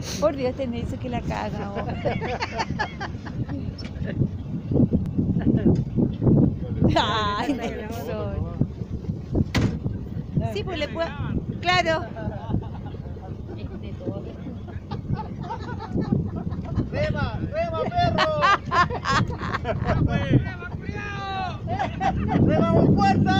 Por Dios, te me dice que la caga. vos. Ay, no. Sí, pues le puedo. Claro. ¡Rema! ¡Rema, perro! ¡Rema con fuerza!